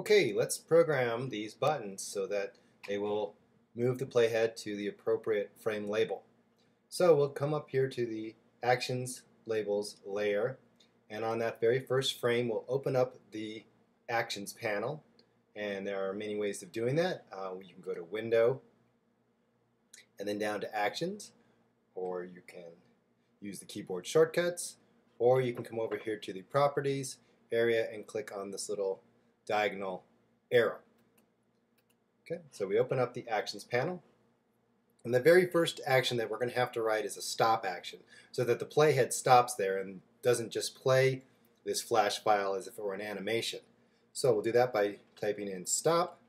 Okay, let's program these buttons so that they will move the playhead to the appropriate frame label. So we'll come up here to the Actions Labels layer and on that very first frame we'll open up the Actions panel and there are many ways of doing that. Uh, you can go to Window and then down to Actions or you can use the keyboard shortcuts or you can come over here to the Properties area and click on this little diagonal arrow. Okay, so we open up the Actions panel. And the very first action that we're going to have to write is a stop action so that the playhead stops there and doesn't just play this flash file as if it were an animation. So we'll do that by typing in stop,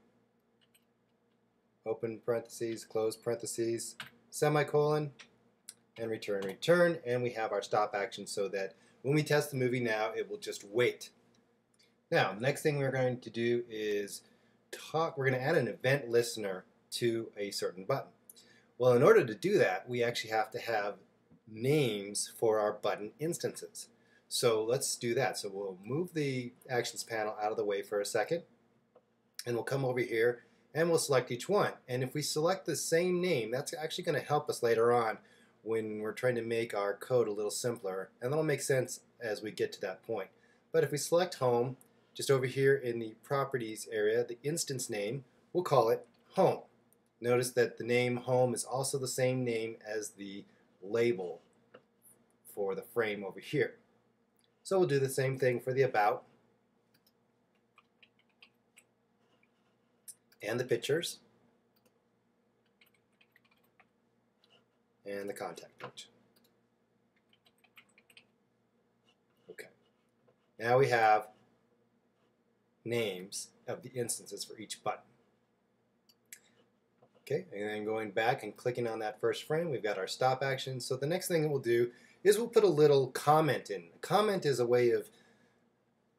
open parentheses, close parentheses, semicolon, and return return, and we have our stop action so that when we test the movie now, it will just wait now, next thing we're going to do is talk, we're going to add an event listener to a certain button. Well, in order to do that, we actually have to have names for our button instances. So let's do that. So we'll move the Actions panel out of the way for a second, and we'll come over here and we'll select each one. And if we select the same name, that's actually going to help us later on when we're trying to make our code a little simpler, and that'll make sense as we get to that point. But if we select Home, just over here in the properties area, the instance name, we'll call it home. Notice that the name home is also the same name as the label for the frame over here. So we'll do the same thing for the about and the pictures and the contact page. Okay. Now we have names of the instances for each button. Okay, and then going back and clicking on that first frame, we've got our stop action. So the next thing we'll do is we'll put a little comment in. A comment is a way of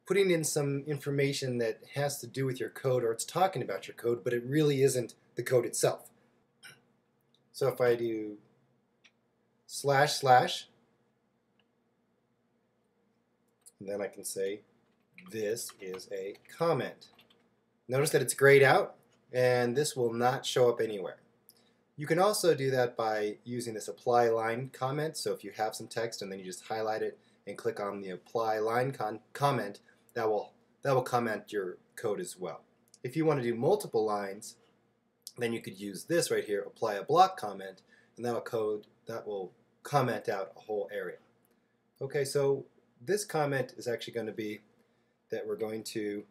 putting in some information that has to do with your code or it's talking about your code, but it really isn't the code itself. So if I do slash slash, and then I can say this is a comment. Notice that it's grayed out and this will not show up anywhere. You can also do that by using this apply line comment. So if you have some text and then you just highlight it and click on the apply line comment, that will, that will comment your code as well. If you want to do multiple lines, then you could use this right here, apply a block comment, and that will code that will comment out a whole area. Okay, so this comment is actually going to be that we're going to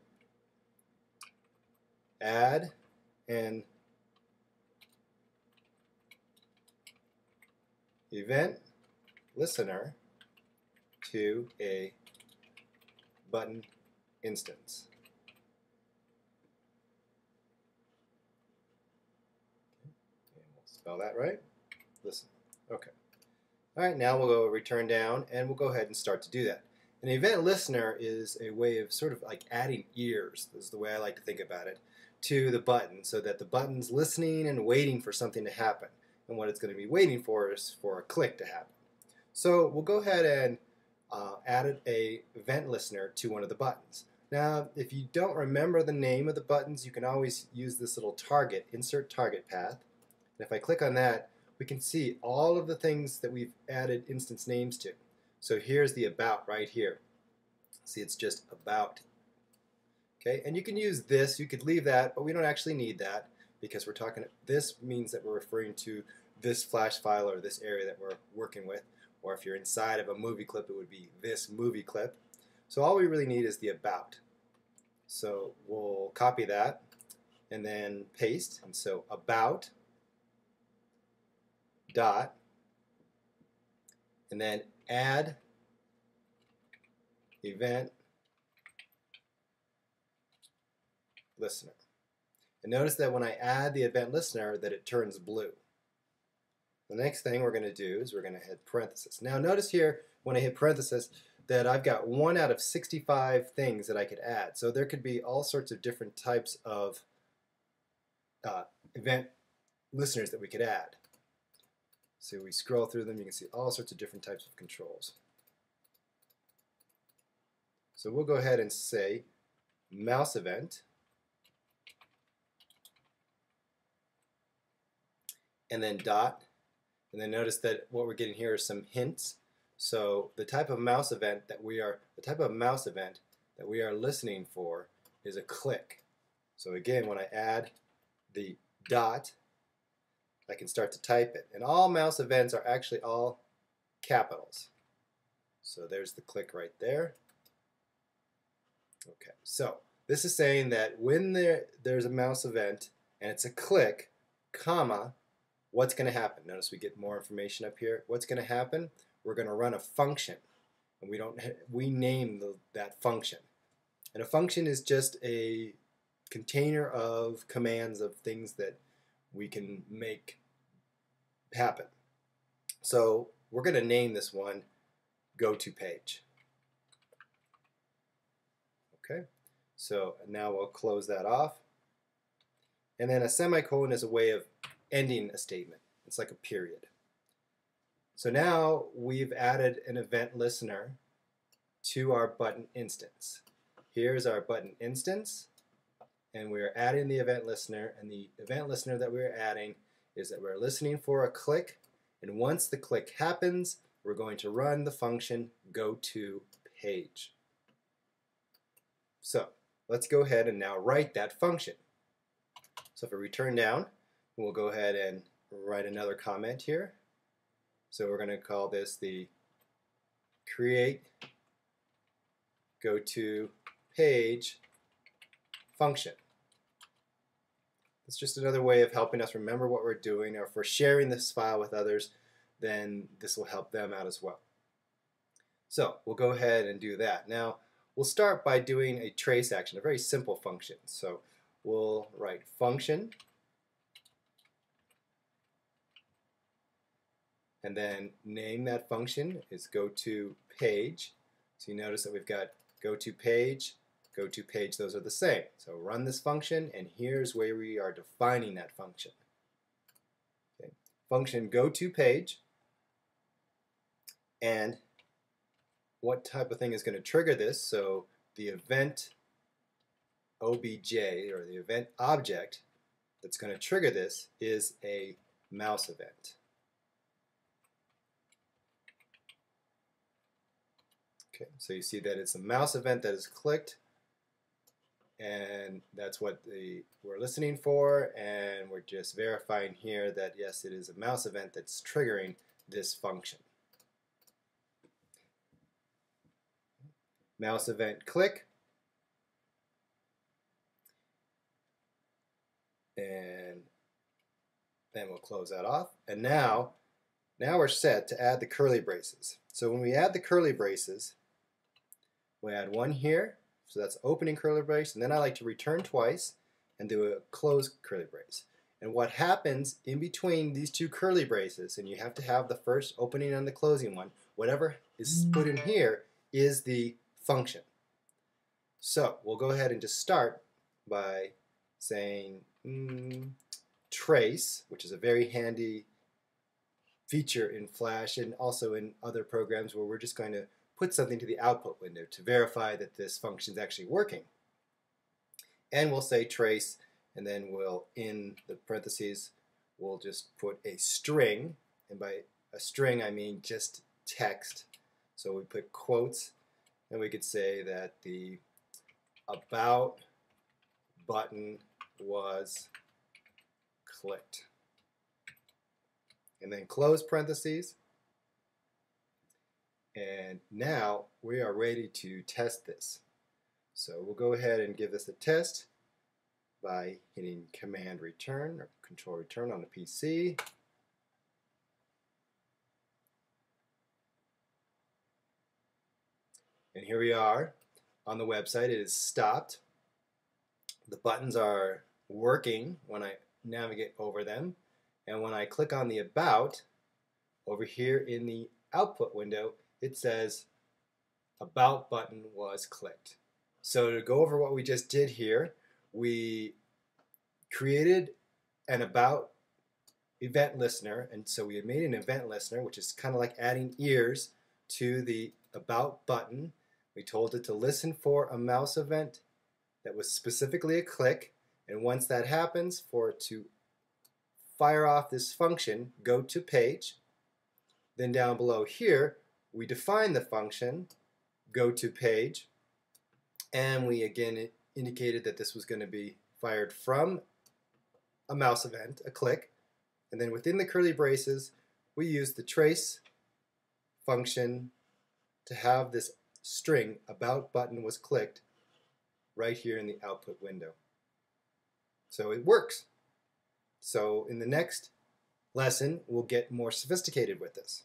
add an event listener to a button instance. spell that right. Listen. Okay. All right, now we'll go return down and we'll go ahead and start to do that. An event listener is a way of sort of like adding ears, is the way I like to think about it, to the button so that the button's listening and waiting for something to happen. And what it's going to be waiting for is for a click to happen. So we'll go ahead and uh, add a event listener to one of the buttons. Now, if you don't remember the name of the buttons, you can always use this little target, insert target path. And if I click on that, we can see all of the things that we've added instance names to. So here's the about right here. See, it's just about. Okay, and you can use this, you could leave that, but we don't actually need that because we're talking, this means that we're referring to this flash file or this area that we're working with. Or if you're inside of a movie clip, it would be this movie clip. So all we really need is the about. So we'll copy that and then paste. And so about dot and then add event listener. And notice that when I add the event listener that it turns blue. The next thing we're going to do is we're going to hit parenthesis. Now notice here when I hit parenthesis that I've got one out of 65 things that I could add. So there could be all sorts of different types of uh, event listeners that we could add. So we scroll through them, you can see all sorts of different types of controls. So we'll go ahead and say mouse event, and then dot, and then notice that what we're getting here are some hints. So the type of mouse event that we are, the type of mouse event that we are listening for is a click. So again, when I add the dot I can start to type it. And all mouse events are actually all capitals. So there's the click right there. Okay, so this is saying that when there, there's a mouse event and it's a click, comma, what's going to happen? Notice we get more information up here. What's going to happen? We're going to run a function, and we don't we name the, that function. And a function is just a container of commands of things that we can make happen. So we're going to name this one go to page. Okay, so now we'll close that off. And then a semicolon is a way of ending a statement. It's like a period. So now we've added an event listener to our button instance. Here's our button instance, and we're adding the event listener, and the event listener that we're adding is that we're listening for a click, and once the click happens, we're going to run the function go to page. So let's go ahead and now write that function. So if I return down, we'll go ahead and write another comment here. So we're going to call this the create go to page function. It's just another way of helping us remember what we're doing, or if we're sharing this file with others, then this will help them out as well. So we'll go ahead and do that. Now we'll start by doing a trace action, a very simple function. So we'll write function and then name that function is go to page. So you notice that we've got go to page, go to page, those are the same. So run this function and here's where we are defining that function. Okay. Function go to page and what type of thing is going to trigger this? So the event obj or the event object that's going to trigger this is a mouse event. Okay, so you see that it's a mouse event that is clicked and that's what we're listening for and we're just verifying here that yes it is a mouse event that's triggering this function. Mouse event click and then we'll close that off and now now we're set to add the curly braces. So when we add the curly braces we add one here, so that's opening curly brace, and then I like to return twice and do a close curly brace. And what happens in between these two curly braces, and you have to have the first opening and the closing one, whatever is put in here is the function. So we'll go ahead and just start by saying mm, trace, which is a very handy feature in Flash and also in other programs where we're just going to put something to the output window to verify that this function is actually working. And we'll say trace, and then we'll, in the parentheses, we'll just put a string, and by a string I mean just text. So we put quotes, and we could say that the about button was clicked. And then close parentheses, and now we are ready to test this. So we'll go ahead and give this a test by hitting Command Return or Control Return on the PC. And here we are on the website. It is stopped. The buttons are working when I navigate over them. And when I click on the About, over here in the output window, it says about button was clicked. So to go over what we just did here, we created an about event listener, and so we made an event listener, which is kind of like adding ears to the about button. We told it to listen for a mouse event that was specifically a click, and once that happens, for it to fire off this function, go to page. Then down below here, we define the function, go to page. And we again indicated that this was going to be fired from a mouse event, a click. And then within the curly braces, we use the trace function to have this string about button was clicked right here in the output window. So it works. So in the next lesson, we'll get more sophisticated with this.